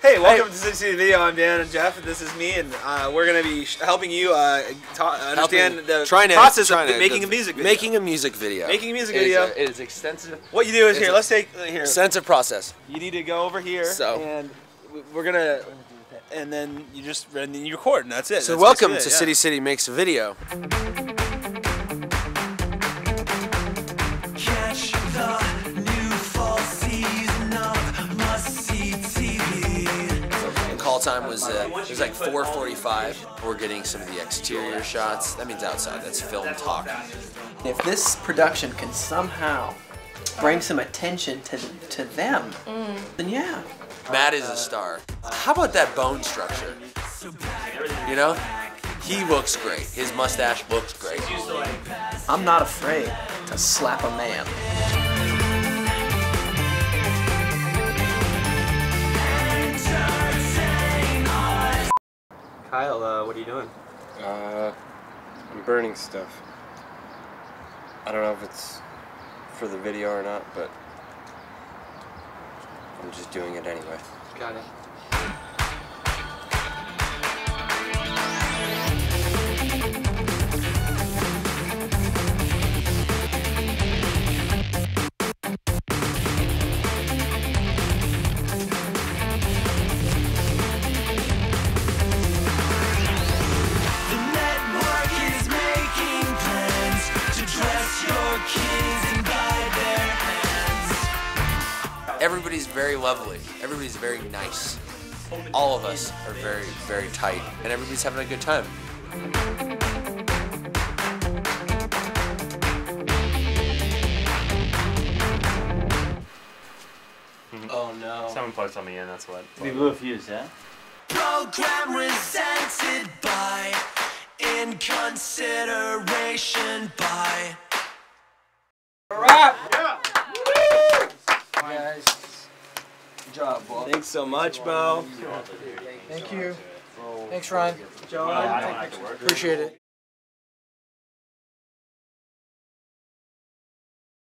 Hey, welcome to City City Video. I'm Dan and Jeff, and this is me, and uh, we're gonna be sh- helping you uh, ta- understand Helping- the trying to- process trying of to- making the- a music video. Making a music video. making a music It is video. a- it is extensive. what you do is it's here. a- let's take uh, here. Extensive process. You need to go over here, So. and we're gonna, and then you just and then you record, and that's it. So That's welcome to yeah. City City Makes a Video. Call time was uh, it was like 4:45. We're getting some of the exterior shots. That means outside. That's film talk. If this production can somehow bring some attention to to them, then yeah. Matt is a star. How about that bone structure? You know, he looks great. His mustache looks great. I'm not afraid to slap a man. Kyle, uh, what are you doing? Uh, I'm burning stuff. I don't know if it's for the video or not, but I'm just doing it anyway. Got it. Everybody's very lovely. Everybody's very nice. All of us are very, very tight, and everybody's having a good time. Oh no. Someone plugged something in, that's what. We blew a fuse, yeah? Program resented by, in consideration by. Thanks so much, Bo. Thank you. Thanks, Ryan. Appreciate it.